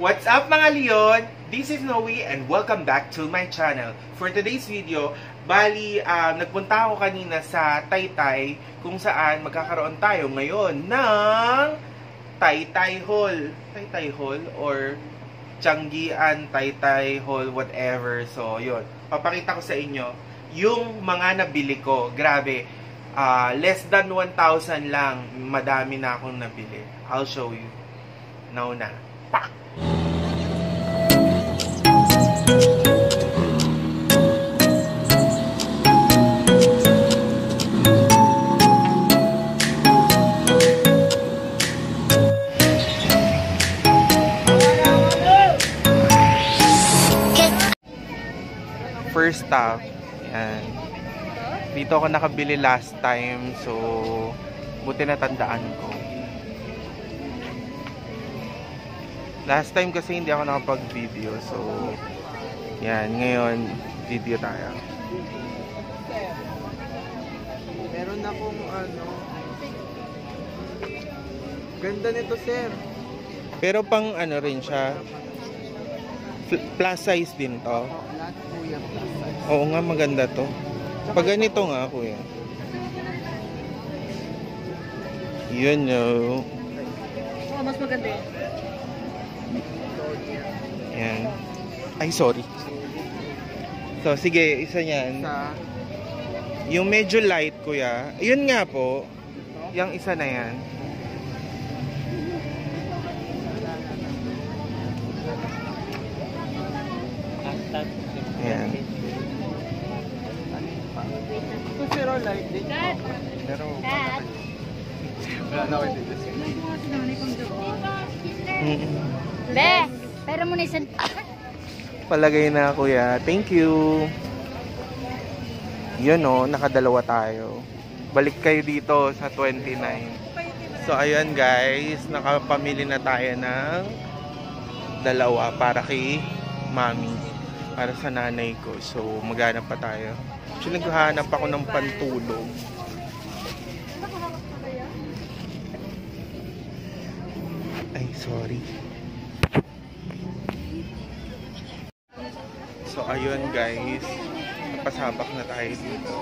What's up mga Leon? This is Noe and welcome back to my channel. For today's video, bali, um, nagpunta ako kanina sa Taytay kung saan magkakaroon tayo ngayon ng Taytay Hall. Taytay Hall or Tianggian, Taytay Hall, whatever. So, yun. Papakita ko sa inyo yung mga nabili ko. Grabe. Uh, less than 1,000 lang. Madami na akong nabili. I'll show you. Now na. First stop, yan. Dito ako nakabili last time, so buti na tandaan ko. Last time kasi hindi ako nakapag-video, so yan, ngayon video tayo. Meron akong ano, ganda nito sir. Pero pang ano rin siya, plus size din to. Lahat po yan plus size. Oo nga, maganda to. Pag ganito nga, kuya. Yun, no. Oh, mas maganda yun. Yan. Ay, sorry. So, sige, isa yan. Sa, Yung medyo light, kuya. Yun nga po. Yung isa na yan. Ayan. ito oh, light din po. Pero, wala na ako dito sir. Mm-mm. Be, pero mo na isang... Palagay na, kuya. Thank you. Yun, oh. Nakadalawa tayo. Balik kayo dito sa 29. So, ayun, guys. Nakapamili na tayo ng dalawa para kay mami. Para sa nanay ko. So, maghanap pa tayo. Actually, naghahanap ako ng pantulog. Ay, sorry. Ayun guys. Napasabak na tayo dito.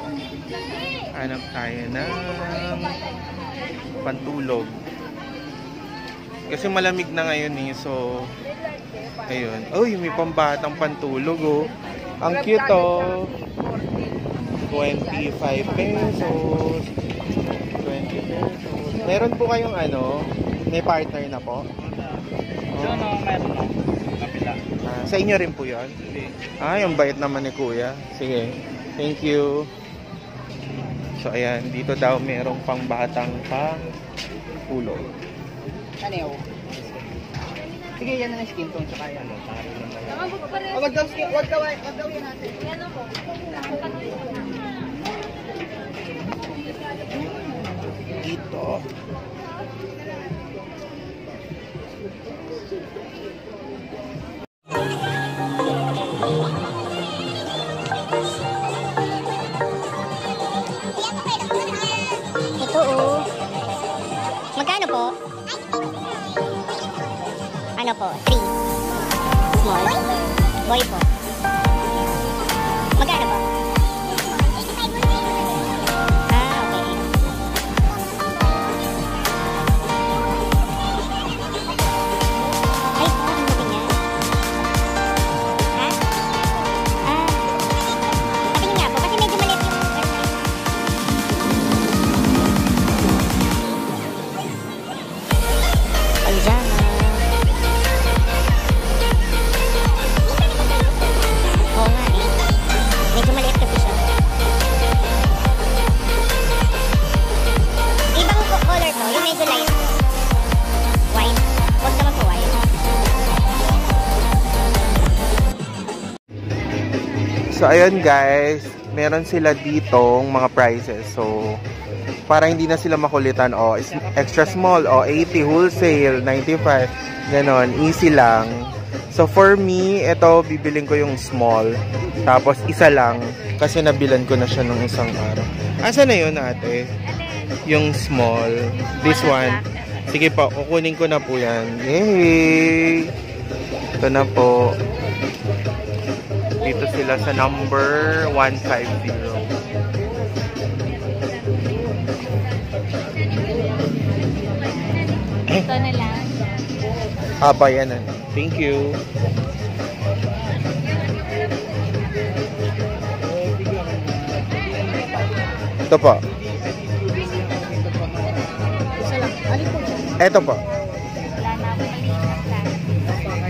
Hanap tayo ng pantulog. Kasi malamig na ngayon eh. So, ayun. Uy, may pambatang pantulog oh. Ang cute oh. 25 pesos. 20 pesos. Meron po kayong ano, may partner na po? No, meron no. Kapila. Ah, sa inyo rin po yun? Hindi. Ah, yung bait naman ni Kuya. Sige. Thank you. So, ayan. Dito daw merong pang batang pang ulo. Ano? Sige, yan na yung skin tone. Tsaka yan. Oh, wag daw skin, wag daw, wag daw yan natin. Dito. So, ayun guys. Meron sila ditong mga prices. So, para hindi na sila makulitan. O, is extra small. O, 80 wholesale. 95. Ganon. Easy lang. So, for me, ito, bibiling ko yung small. Tapos, isa lang. Kasi nabilan ko na siya nung isang araw. Asa na yun, ate? Yung small. This one. Sige po, kukunin ko na po yan. Yay! Ito na po. Dito sila sa number 150. Ito na lang. Aba, yan. ah. Thank you. Ito po? Ito plastic.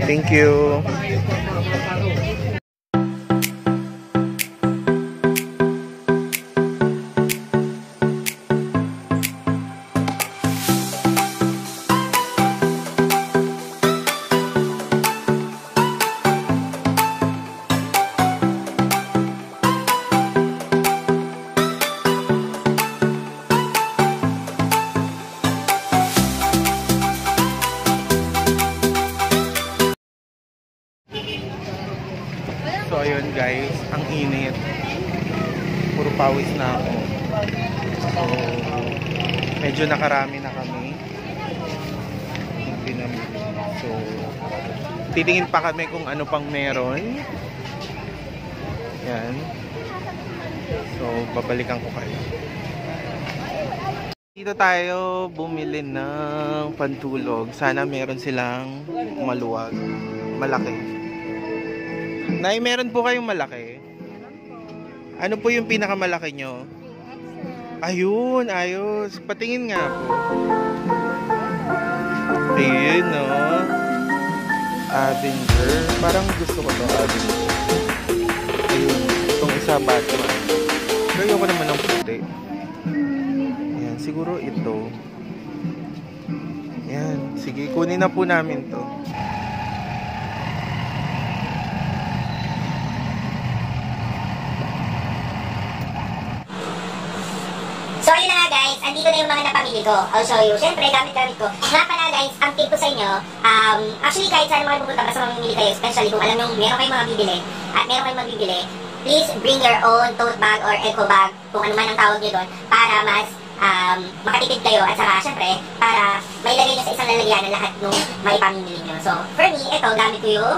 Thank you. Titingin pa kami kung ano pang meron. Yan. So babalikan ko kayo. Dito tayo bumili ng pantulog. Sana meron silang maluwag. Malaki. Nay, meron po kayong malaki? Ano po yung pinakamalaki nyo? Ayun, ayos. Patingin nga po. Ayun, no? Avenger. Parang gusto ko to, Avenger. Ayun, itong isa Batman. Pero ayoko naman ng puti. Ayan, siguro ito. Ayan, sige, kunin na po namin to. So, na nga guys, andito na yung mga napamili ko. I'll show you. Siyempre, gamit-gamit ko. Nga pala guys, ang tip ko sa inyo, um, actually kahit saan mga pupunta, basta mamimili kayo, especially kung alam nyo, meron kayong mga bibili, at meron kayong mabibili, please bring your own tote bag or eco bag, kung ano man ang tawag nyo doon, para mas um, makatipid kayo. At saka, syempre, para mailagay nyo sa isang lalagyan ng lahat ng maipamimili nyo. So, for me, ito, gamit ko yung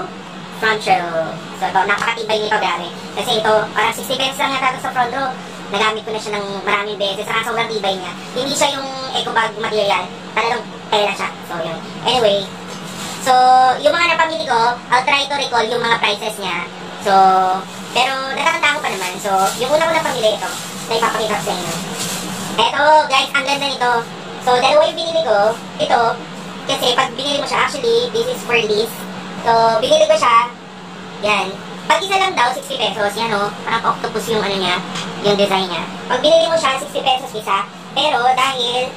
front row. So, ito, napakatibay nito, grabe. Kasi ito, parang 60 pesos lang yata sa front row. Nagamit ko na siya ng maraming beses. Saka sobrang tibay niya. Hindi siya yung eco bag material. Talagang tela siya. So, yun. Anyway, so, yung mga napamili ko, I'll try to recall yung mga prices niya. So, pero natatandaan ko pa naman. So, yung una ko na pamili ito, na ipapakita ko sa inyo. Eto, guys, ang ganda nito. So, dalawa yung binili ko. Ito, kasi pag binili mo siya, actually, this is for this. So, binili ko siya. Yan. Pag isa lang daw, 60 pesos. Yan o. Parang octopus yung ano niya, yung design niya. Pag binili mo siya, 60 pesos isa. Pero dahil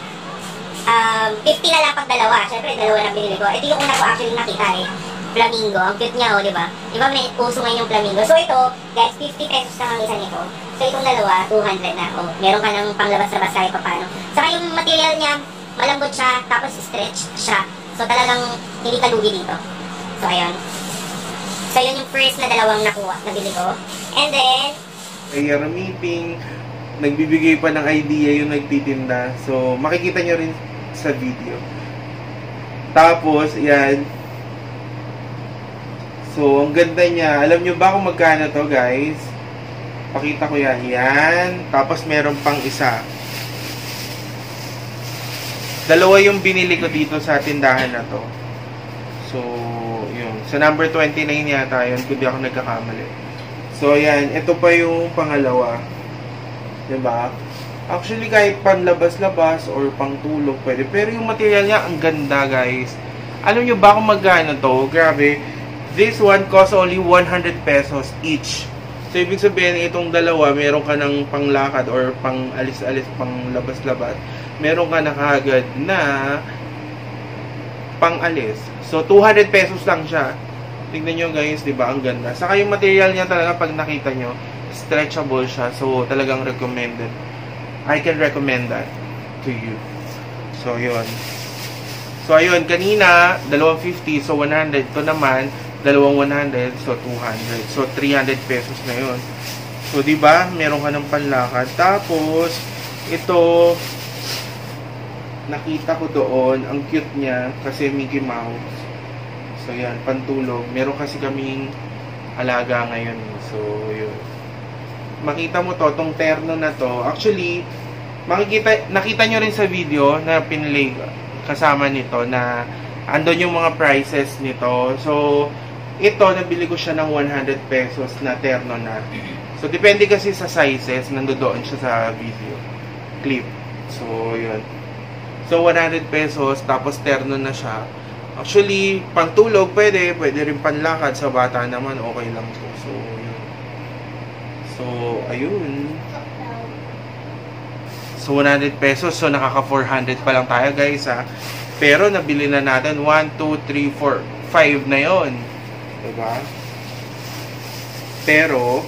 um, 50 na lang pag dalawa. Siyempre, dalawa na binili ko. Ito yung una ko actually nakita eh. Flamingo. Ang cute niya, oh, di ba? Di ba may uso ngayon yung flamingo? So ito, guys, 50 pesos lang ang isa nito. So itong dalawa, 200 na. Oh, meron ka ng panglabas-labas kahit pa paano. Saka yung material niya, malambot siya, tapos stretch siya. So talagang hindi ka lugi dito. So ayun. So yun yung first na dalawang nakuha, nabili ko. And then, prayer meeting, nagbibigay pa ng idea yung nagtitinda. So, makikita nyo rin sa video. Tapos, yan. So, ang ganda niya. Alam nyo ba kung magkano to, guys? Pakita ko yan. Yan. Tapos, meron pang isa. Dalawa yung binili ko dito sa tindahan na to. So, yun. Sa number 29 yata yun, kung ako nagkakamali. So, ayan. Ito pa yung pangalawa. 'Di ba? Actually, kahit panlabas-labas or pangtulog, pwede. Pero yung material niya, ang ganda, guys. Alam nyo ba kung magkano to? Grabe. This one costs only 100 pesos each. So, ibig sabihin, itong dalawa, meron ka ng panglakad or pang alis-alis, pang labas-labas. Meron ka na kagad na pang alis. So, 200 pesos lang siya. Tingnan nyo guys, di ba? Ang ganda. Saka yung material niya talaga, pag nakita nyo, stretchable siya. So, talagang recommended. I can recommend that to you. So, yun. So, ayun. Kanina, 250. So, 100. Ito naman, dalawang 100. So, 200. So, 300 pesos na yun. So, di ba? Meron ka ng panlakad. Tapos, ito, nakita ko doon, ang cute niya kasi Mickey Mouse. So yan, pantulog. Meron kasi kaming alaga ngayon. eh. So yun. Makita mo to, tong terno na to. Actually, makikita, nakita nyo rin sa video na pinlay kasama nito na andon yung mga prices nito. So, ito, nabili ko siya ng 100 pesos na terno na. So, depende kasi sa sizes, nandoon siya sa video clip. So, yun. So, 100 pesos, tapos terno na siya. Actually, pantulog, pwede. Pwede rin panlakad sa bata naman, okay lang po. So. So, ayun. So, 100 pesos. So, nakaka 400 pa lang tayo, guys, ha. Pero, nabili na natin 1, 2, 3, 4, 5 na yon Diba? Pero,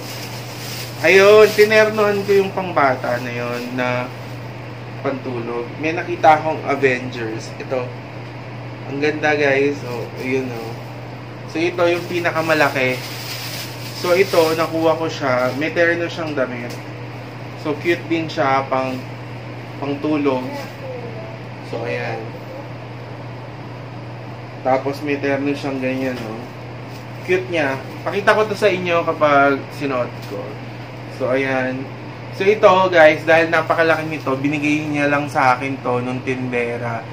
ayun, tinernohan ko yung pangbata na yon na pantulog. May nakita akong Avengers. Ito. Ang ganda, guys. So, ayun, oh. So, ito yung pinakamalaki. So, ito, nakuha ko siya. May terno siyang damit. So, cute din siya pang pangtulog. So, ayan. Tapos, may terno siyang ganyan, oh. Cute niya. Pakita ko to sa inyo kapag sinuot ko. So, ayan. So, ito, guys, dahil napakalaki nito, binigay niya lang sa akin to nung tindera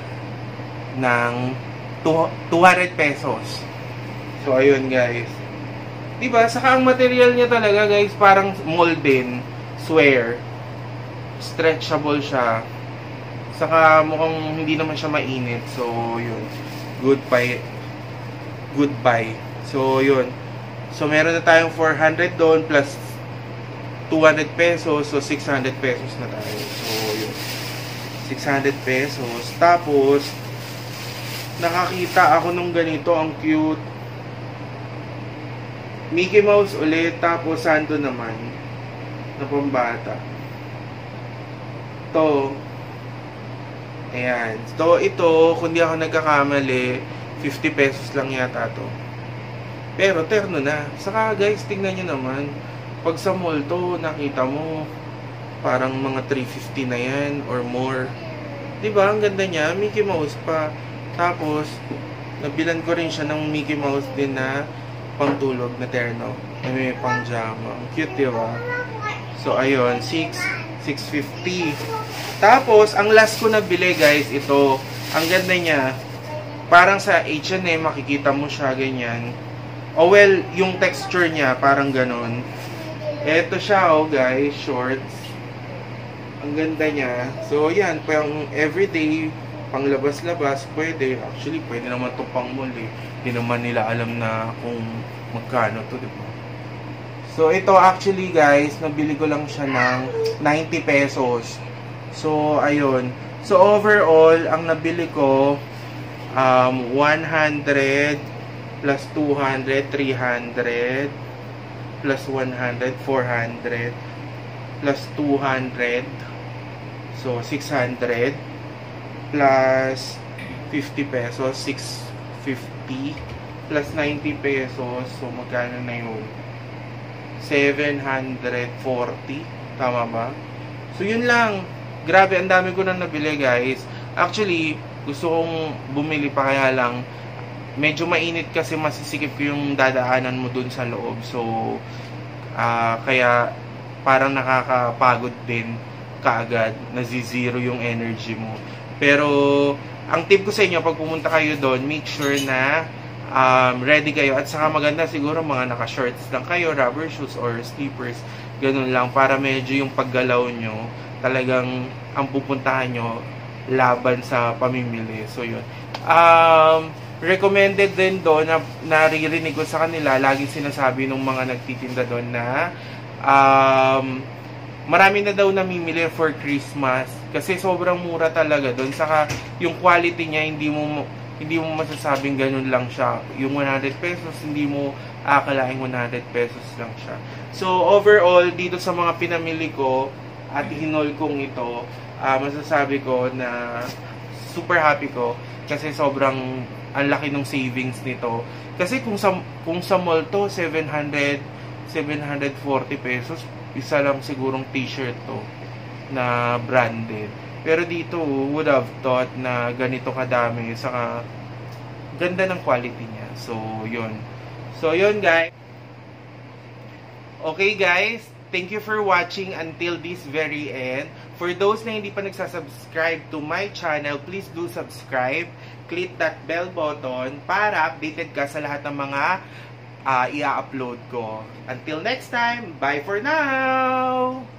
ng tu- 200 pesos. So, ayun, guys. Diba? Saka ang material niya talaga, guys, parang molden, swear. Stretchable siya. Saka mukhang hindi naman siya mainit. So, yun. Goodbye. Goodbye. So, yun. So, meron na tayong 400 doon plus 200 pesos. So, 600 pesos na tayo. So, yun. 600 pesos. Tapos, nakakita ako nung ganito. Ang cute. Mickey Mouse ulit. Tapos, sando naman. Na pambata. To. Ayan. So, ito, kung di ako nagkakamali, 50 pesos lang yata to. Pero, terno na. Saka, guys, tingnan nyo naman. Pag sa mall to, nakita mo, parang mga 350 na yan or more. Diba? Ang ganda niya. Mickey Mouse pa. Tapos, nabilan ko rin siya ng Mickey Mouse din na pangtulog na terno. Na may pangjama. Ang cute, diba? So, ayun. 6, 650. Tapos, ang last ko na bili, guys, ito. Ang ganda niya. Parang sa H&M, makikita mo siya ganyan. Oh, well, yung texture niya, parang ganon. Ito siya, oh, guys, shorts. Ang ganda niya. So, yan, pang everyday, pang labas-labas, pwede. Actually, pwede naman to pang mall, eh. Hindi naman nila alam na kung magkano to, di? So, ito actually, guys, nabili ko lang siya ng 90 pesos. So, ayun. So, overall, ang nabili ko, um, 100 plus 200, 300 plus 100, 400 plus 200 so 600 plus 50 pesos 650 plus 90 pesos so magkano na yun? 740 tama ba? so yun lang. Grabe ang dami ko na nabili guys. Actually gusto kong bumili pa kaya lang medyo mainit kasi masisikip yung dadaanan mo dun sa loob. So ah, kaya parang nakakapagod din kaagad. Nazizero yung energy mo pero ang tip ko sa inyo pag pumunta kayo doon make sure na um, ready kayo. At saka maganda siguro mga naka-shorts lang kayo rubber shoes or slippers ganun lang para medyo yung paggalaw nyo talagang ang pupuntahan nyo laban sa pamimili. So yun. Um, recommended din doon na naririnig ko sa kanila lagi sinasabi ng mga nagtitinda doon na um, marami na daw namimili for Christmas kasi sobrang mura talaga doon. Saka yung quality niya hindi mo hindi mo masasabing ganun lang siya. Yung 100 pesos hindi mo akalaing 100 pesos lang siya. So overall dito sa mga pinamili ko at hinol kong ito ah, masasabi ko na super happy ko kasi sobrang ang laki ng savings nito. Kasi kung sa kung sa mall to 700 740 pesos isa lang sigurong t-shirt to na branded. Pero dito, would have thought na ganito kadami, saka ganda ng quality niya. So, yun. So, yun guys. Okay guys, thank you for watching until this very end. For those na hindi pa nagsasubscribe to my channel, please do subscribe. Click that bell button para updated ka sa lahat ng mga uh, i-upload ko. Until next time, bye for now!